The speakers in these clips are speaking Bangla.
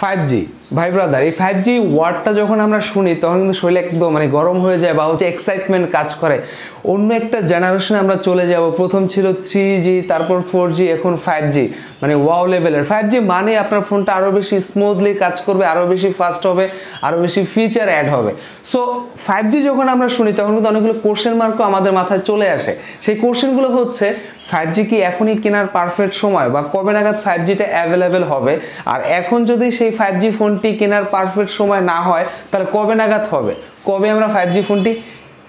ফাইভ জি ভাই ব্রাদার এই ফাইভ জি ওয়ার্ডটা যখন আমরা শুনি, তখন কিন্তু শরীরে একদম মানে গরম হয়ে যায় বা হচ্ছে এক্সাইটমেন্ট কাজ করে। অন্য একটা জেনারেশনে আমরা চলে যাব, প্রথম ছিল থ্রি জি তারপর ফোর জি এখন ফাইভ জি মানে ওয়াও লেভেলের ফাইভ জি মানে আপনার ফোনটা আরও বেশি স্মুথলি কাজ করবে আরও বেশি ফাস্ট হবে আরও বেশি ফিচার অ্যাড হবে। সো ফাইভ জি যখন আমরা শুনি, তখন কিন্তু অনেকগুলো কোশ্চেন মার্কও আমাদের মাথায় চলে আসে। সেই কোশ্চেনগুলো হচ্ছে ফাইভ জি কি এখনই কেনার পারফেক্ট সময়? বা কবে নাগাদ ফাইভ জিটা অ্যাভেলেবেল হবে? আর এখন যদি সেই ফাইভ জি ফোনটি কেনার পারফেক্ট সময় না হয়, তাহলে কবে নাগাদ হবে? কবে আমরা ফাইভ জি ফোনটি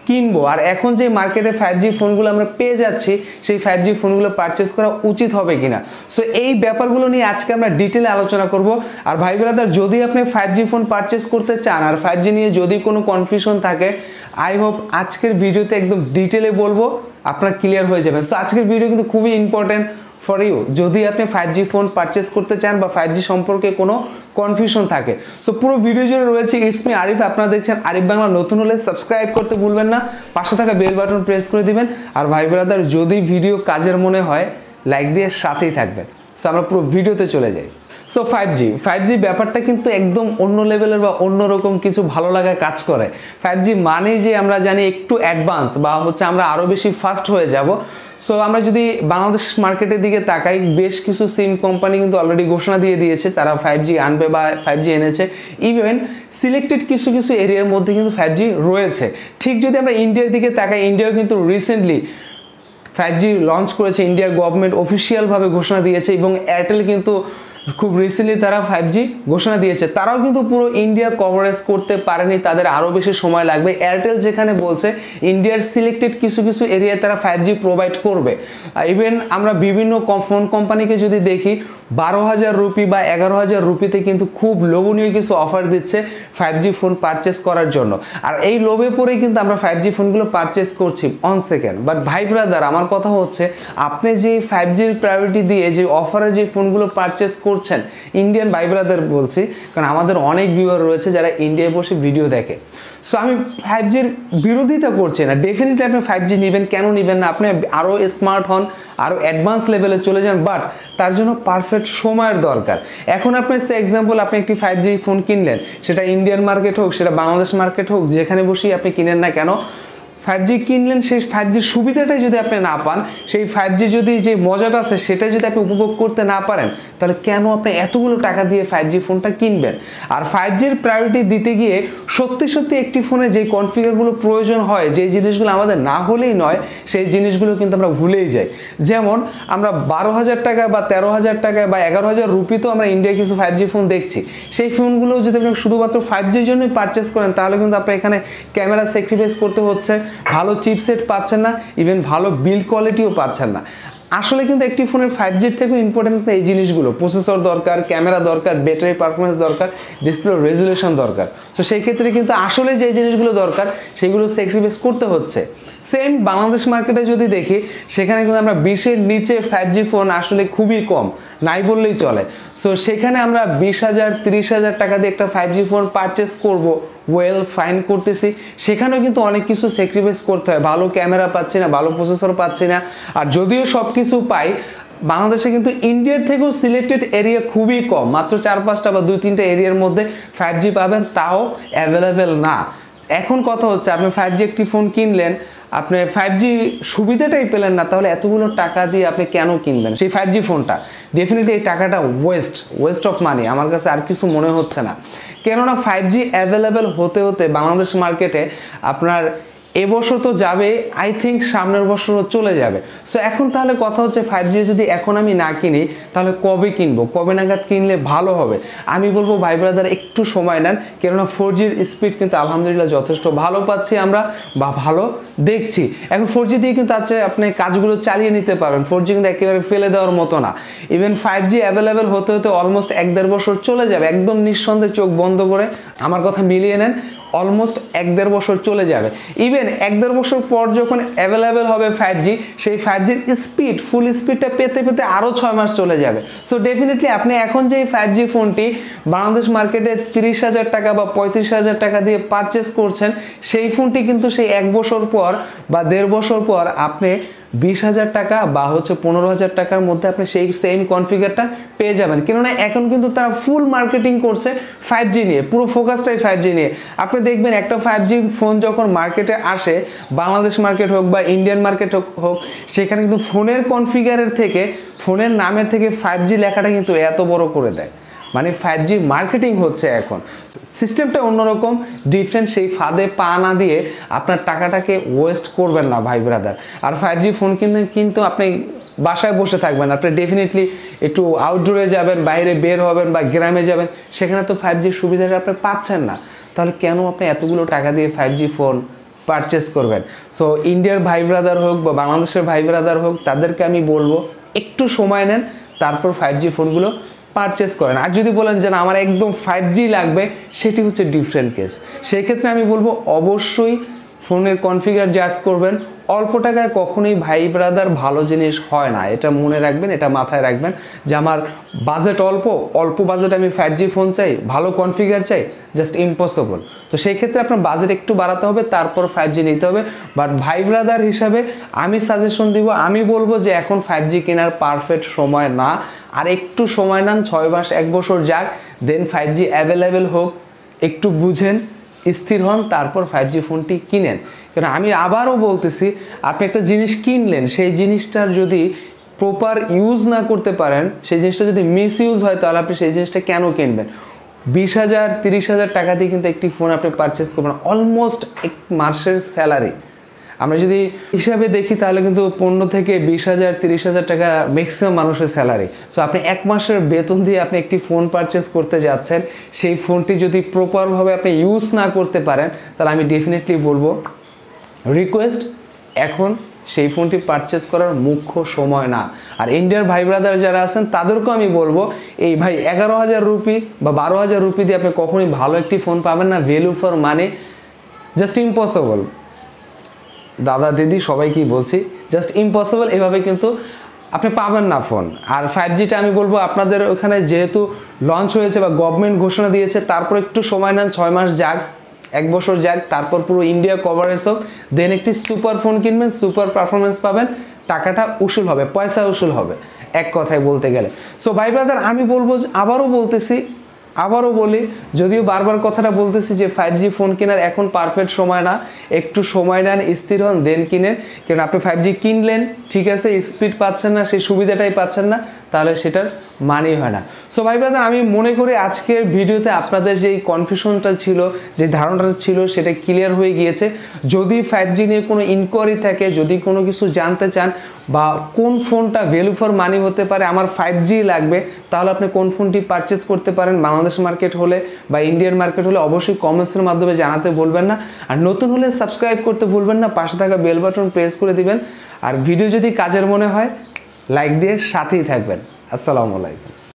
কিনবো? আর এখন যে মার্কেটে ফাইভ জি ফোনগুলো আমরা পেয়ে যাচ্ছি, সেই ফাইভ জি ফোনগুলো পারচেস করা উচিত হবে কিনা? সো এই ব্যাপারগুলো নিয়ে আজকে আমরা ডিটেলে আলোচনা করব। আর ভাই ব্রাদার যদি আপনি ফাইভ জি ফোন পারচেস করতে চান, আর ফাইভ জি নিয়ে যদি কোনো কনফিউশন থাকে আই হোপ আজকের ভিডিওতে একদম ডিটেলে বলব। আপনার ক্লিয়ার হয়ে যাবেন সো আজকের ভিডিও কিন্তু খুবই ইম্পর্টেন্ট ফর ইউ যদি আপনি ফাইভ জি ফোন পারচেস করতে চান বা ফাইভ জি সম্পর্কে কোনো কনফিউশন থাকে। সো পুরো ভিডিও জুড়ে রয়েছে ইটস মি আরিফ। আপনারা দেখছেন আরিফ বাংলা। নতুন হলে সাবস্ক্রাইব করতে ভুলবেন না। পাশে থাকা বেল বাটন প্রেস করে দিবেন। আর ভাই ব্রাদার যদি ভিডিও কাজের মনে হয় লাইক দিয়ে সাথেই থাকবেন। সো আমরা পুরো ভিডিওতে চলে যাই। So five G five G ব্যাপারটা কিন্তু একদম অন্য লেভেলের বা অন্যরকম কিছু ভালো লাগায় কাজ করে। ফাইভ জি মানে যে আমরা জানি একটু অ্যাডভান্স বা হচ্ছে আমরা আরও বেশি ফাস্ট হয়ে যাব। সো আমরা যদি বাংলাদেশ মার্কেটের দিকে তাকাই, বেশ কিছু সিম কোম্পানি কিন্তু অলরেডি ঘোষণা দিয়ে দিয়েছে। তারা ফাইভ জি আনবে বা ফাইভ জি এনেছে। ইভেন সিলেক্টেড কিছু কিছু এরিয়ার মধ্যে কিন্তু ফাইভ জি রয়েছে। ঠিক যদি আমরা ইন্ডিয়ার দিকে তাকাই ইন্ডিয়াও কিন্তু রিসেন্টলি ফাইভ জি লঞ্চ করেছে। ইন্ডিয়ার গভর্নমেন্ট অফিসিয়ালভাবে ঘোষণা দিয়েছে এবং এয়ারটেল কিন্তু খুব রিসেন্টলি তারা ফাইভ জি ঘোষণা দিয়েছে। তারাও কিন্তু পুরো ইন্ডিয়া কভারেজ করতে পারেনি, তাদের আরও বেশি সময় লাগবে। এয়ারটেল যেখানে বলছে ইন্ডিয়ার সিলেক্টেড কিছু কিছু এরিয়ায় তারা ফাইভ জি প্রোভাইড করবে। ইভেন আমরা বিভিন্ন ফোন কোম্পানিকে যদি দেখি, বারো হাজার রুপি বা এগারো হাজার রুপিতে কিন্তু খুব লোভনীয় কিছু অফার দিচ্ছে ফাইভ জি ফোন পারচেস করার জন্য। আর এই লোভে পরেই কিন্তু আমরা ফাইভ জি ফোনগুলো পারচেস করছি অন সেকেন্ড বাট ভাই ব্রাদার আমার কথা হচ্ছে, আপনি যে ফাইভ জির প্রায়োরিটি দিয়ে যে অফারের যে ফোনগুলো পারচেস করছেন ইন্ডিয়ান ভাই ব্রাদার বলছি, কারণ আমাদের অনেক ভিউয়ার রয়েছে যারা ইন্ডিয়ায় বসে ভিডিও দেখে। সো আমি ফাইভ জির বিরোধিতা করছি না। ডেফিনেটলি আপনি ফাইভ জি নেবেন, কেন নেবেন না? আপনি আরও স্মার্ট হন আরও অ্যাডভান্স লেভেলে চলে যান বাট তার জন্য পারফেক্ট সময়ের দরকার। এখন আপনি সে এক্সাম্পল আপনি একটি ফাইভ জি ফোন কিনলেন। সেটা ইন্ডিয়ান মার্কেট হোক, সেটা বাংলাদেশ মার্কেট হোক, যেখানে বসেই আপনি কিনেন না কেন ফাইভ জি কিনলেন, সেই ফাইভ জির সুবিধাটাই যদি আপনি না পান, সেই ফাইভ জি যদি যে মজাটা আছে, সেটা যদি আপনি উপভোগ করতে না পারেন, তাহলে কেন আপনি এতগুলো টাকা দিয়ে ফাইভ জি ফোনটা কিনবেন? আর ফাইভ জির প্রায়োরিটি দিতে গিয়ে সত্যি সত্যি একটি ফোনে যে কনফিগারগুলো প্রয়োজন হয়, যে জিনিসগুলো আমাদের না হলেই নয়, সেই জিনিসগুলো কিন্তু আমরা ভুলেই যাই। যেমন, আমরা বারো হাজার টাকা বা তেরো হাজার টাকা বা এগারো হাজার রুপিতেও আমরা ইন্ডিয়ায় কিছু ফাইভ জি ফোন দেখছি। সেই ফোনগুলো যদি আপনি শুধুমাত্র ফাইভ জির জন্যই পারচেস করেন, তাহলে কিন্তু আপনার এখানে ক্যামেরা স্যাক্রিফাইস করতে হচ্ছে। ভালো চিপসেট পাচ্ছেন না ইভেন ভালো বিল্ড কোয়ালিটিও পাচ্ছেন না। আসলে কিন্তু একটি ফোনের ফাইভ জির থেকেও ইম্পর্টেন্ট এই জিনিসগুলো। প্রসেসর দরকার ক্যামেরা দরকার ব্যাটারি পারফরমেন্স দরকার ডিসপ্লে রেজুলেশন দরকার। তো সেই ক্ষেত্রে কিন্তু আসলে যে জিনিসগুলো দরকার, সেগুলো স্যাক্রিফাইস করতে হচ্ছে। সেম বাংলাদেশ মার্কেটে যদি দেখি, সেখানে কিন্তু আমরা বিশের নিচে ফাইভ জি ফোন আসলে খুবই কম, নাই বললেই চলে। সো সেখানে আমরা বিশ হাজার, তিরিশ হাজার টাকা দিয়ে একটা ফাইভ জি ফোন পারচেস করব ওয়েল ফাইন করতেছি। সেখানেও কিন্তু অনেক কিছু স্যাক্রিফাইস করতে হয়। ভালো ক্যামেরা পাচ্ছি না, ভালো প্রসেসর পাচ্ছি না। আর যদিও সব কিছু পাই বাংলাদেশে কিন্তু ইন্ডিয়ার থেকেও সিলেক্টেড এরিয়া খুবই কম। মাত্র চার পাঁচটা বা দুই তিনটা এরিয়ার মধ্যে ফাইভ জি পাবেন, তাও অ্যাভেলেবেল না। এখন কথা হচ্ছে, আপনি ফাইভ জি একটি ফোন কিনলেন, আপনি ফাইভ জি সুবিধাটাই পেলেন না, তাহলে এতগুলো টাকা দিয়ে আপনি কেন কিনবেন সেই ফাইভ জি ফোনটা ডেফিনেটলি এই টাকাটা ওয়েস্ট ওয়েস্ট অফ মানি আমার কাছে আর কিছু মনে হচ্ছে না। কেননা ফাইভ জি অ্যাভেলেবেল হতে হতে বাংলাদেশ মার্কেটে আপনার এবছর তো যাবে আই থিঙ্ক সামনের বছরও চলে যাবে। সো এখন তাহলে কথা হচ্ছে ফাইভ জি যদি এখন আমি না কিনি, তাহলে কবে কিনবো? কবে নাগাদ কিনলে ভালো হবে? আমি বলব, ভাই ব্রাদার একটু সময় নেন। কেননা ফোর জির স্পিড কিন্তু আলহামদুলিল্লাহ যথেষ্ট ভালো পাচ্ছি আমরা, বা ভালো দেখছি। এখন ফোর জি দিয়ে কিন্তু আজকে আপনি কাজগুলো চালিয়ে নিতে পারবেন ফোর জি কিন্তু একেবারে ফেলে দেওয়ার মতো না। ইভেন ফাইভ জি অ্যাভেলেবেল হতে হতে অলমোস্ট এক দেড় বছর চলে যাবে। একদম নিঃসন্দেহে চোখ বন্ধ করে আমার কথা মিলিয়ে নেন। অলমোস্ট এক দেড় বছর চলে যাবে। ইভেন এক দেড় বছর পর যখন অ্যাভেলেবেল হবে ফাইভ জি সেই ফাইভ জির স্পিড ফুল স্পিডটা পেতে পেতে আরও ছয় মাস চলে যাবে। সো ডেফিনেটলি আপনি এখন যে ফাইভ জি ফোনটি বাংলাদেশ মার্কেটে তিরিশ হাজার টাকা বা পঁয়ত্রিশ হাজার টাকা দিয়ে পারচেস করছেন, সেই ফোনটি কিন্তু সেই এক বছর পর বা দেড় বছর পর আপনি বিশ হাজার টাকা বা হচ্ছে পনেরো হাজার টাকার মধ্যে আপনি সেই সেম কনফিগারটা পেয়ে যাবেন। কেননা এখন কিন্তু তারা ফুল মার্কেটিং করছে ফাইভ জি নিয়ে, পুরো ফোকাসটাই ফাইভ জি নিয়ে। আপনি দেখবেন একটা ফাইভ জি ফোন যখন মার্কেটে আসে, বাংলাদেশ মার্কেট হোক বা ইন্ডিয়ান মার্কেট হোক হোক, সেখানে কিন্তু ফোনের কনফিগারের থেকে ফোনের নামের থেকে ফাইভ জি লেখাটা কিন্তু এত বড় করে দেয়। মানে ফাইভ জি মার্কেটিং হচ্ছে এখন। সিস্টেমটা অন্যরকম ডিফারেন্ট সেই ফাঁদে পা না দিয়ে আপনার টাকাটাকে ওয়েস্ট করবেন না, ভাই ব্রাদার আর ফাইভ জি ফোন কিন্তু কিন্তু আপনি বাসায় বসে থাকবেন, আপনি ডেফিনেটলি একটু আউটডোরে যাবেন, বাইরে বের হবেন বা গ্রামে যাবেন, সেখানে তো ফাইভ জির সুবিধাটা আপনি পাচ্ছেন না। তাহলে কেন আপনি এতগুলো টাকা দিয়ে ফাইভ জি ফোন পারচেস করবেন? সো ইন্ডিয়ার ভাই ব্রাদার হোক বা বাংলাদেশের ভাই ব্রাদার হোক, তাদেরকে আমি বলব, একটু সময় নেন, তারপর ফাইভ জি ফোনগুলো পারচেস করেন। আর যদি বলেন যে না, আমার একদম ফাইভ জি লাগবে, সেটি হচ্ছে ডিফারেন্ট কেস সেক্ষেত্রে আমি বলব, অবশ্যই ফোনের কনফিগার জাজ করবেন। অল্প টাকায় কখনোই ভাই ব্রাদার ভালো জিনিস হয় না। এটা মনে রাখবেন, এটা মাথায় রাখবেন যে আমার বাজেট অল্প অল্প বাজেট আমি ফাইভ জি ফোন চাই, ভালো কনফিগার চাই জাস্ট ইম্পসিবল তো সেই ক্ষেত্রে আপনার বাজেট একটু বাড়াতে হবে, তারপর ফাইভ জি নিতে হবে। বাট ভাই ব্রাদার হিসাবে আমি সাজেশন দিব, আমি বলব যে এখন ফাইভ জি কেনার পারফেক্ট সময় না। আর একটু সময় নেন, ছয় মাস, এক বছর যাক দেন ফাইভ জি অ্যাভেলেবেল হোক। একটু বুঝেন। স্থির হন, তারপর ফাইভ জি ফোনটি কিনেন। কারণ আমি আবারও বলতেছি, আপনি একটা জিনিস কিনলেন, সেই জিনিসটার যদি প্রপার ইউজ না করতে পারেন, সেই জিনিসটা যদি মিস ইউজ হয়, তাহলে আপনি সেই জিনিসটা কেন কিনবেন? বিশ হাজার, তিরিশ হাজার টাকা দিয়ে কিন্তু একটি ফোন আপনি পারচেস করবেন অলমোস্ট এক মাসের স্যালারি আমরা যদি হিসাবে দেখি, তাহলে কিন্তু পনেরো থেকে বিশ হাজার, তিরিশ হাজার টাকা ম্যাক্সিমাম মানুষের স্যালারি সো আপনি এক মাসের বেতন দিয়ে আপনি একটি ফোন পারচেস করতে যাচ্ছেন, সেই ফোনটি যদি প্রপারভাবে আপনি ইউজ না করতে পারেন, তাহলে আমি ডেফিনেটলি বলব রিকোয়েস্ট এখন সেই ফোনটি পারচেস করার মুখ্য সময় না। আর ইন্ডিয়ার ভাই ব্রাদার যারা আছেন, তাদেরকেও আমি বলব, এই ভাই এগারো হাজার রুপি বা বারো হাজার রুপি দিয়ে আপনি কখনোই ভালো একটি ফোন পাবেন না ভ্যালু ফর মানে জাস্ট ইম্পসিবল দাদা, দিদি, সবাইকেই বলছি জাস্ট ইম্পসিবল এভাবে কিন্তু আপনি পাবেন না ফোন আর ফাইভ জিটা আমি বলব, আপনাদের ওখানে যেহেতু লঞ্চ হয়েছে বা গভর্নমেন্ট ঘোষণা দিয়েছে, তারপর একটু সময় নেন, ছয় মাস যাক, এক বছর যাক, তারপর পুরো ইন্ডিয়া কভারেজ হোক দেন একটি সুপার ফোন কিনবেন সুপার পারফরমেন্স পাবেন, টাকাটা উসুল হবে, পয়সা উসুল হবে, এক কথায় বলতে গেলে। সো ভাই ব্রাদার আমি বলব আবারও বলতেছি আবারও বলি, যদিও বারবার কথাটা বলতেছি যে ফাইভ জি ফোন কেনার এখন পারফেক্ট সময় না, একটু সময় নেন, স্থির হন দেন কিনেন। কারণ আপনি ফাইভ জি কিনলেন, ঠিক আছে স্পিড পাচ্ছেন না, সেই সুবিধাটাই পাচ্ছেন না, তাহলে সেটার মানি হয় না। সো ভাই ব্রাদার, আমি মনে করি আজকের ভিডিওতে আপনাদের যে কনফিউশনটা ছিল, যে ধারণাটা ছিল, সেটা ক্লিয়ার হয়ে গিয়েছে। যদি ফাইভ জি নিয়ে কোনো ইনকোয়ারি থাকে, যদি কোনো কিছু জানতে চান বা কোন ফোনটা ভ্যালু ফর মানি হতে পারে, আমার ফাইভ জি লাগবে, তাহলে আপনি কোন ফোনটি পারচেস করতে পারেন, বাংলাদেশ মার্কেট হলে বা ইন্ডিয়ান মার্কেট হলে অবশ্যই কমেন্টসের মাধ্যমে জানাতে বলবেন না। আর নতুন হলে সাবস্ক্রাইব করতে ভুলবেন না, পাশে থাকা বেল বাটন প্রেস করে দিবেন। আর ভিডিও যদি কাজের মনে হয় লাইক দিয়ে সাথেই থাকবেন। আসসালামু আলাইকুম।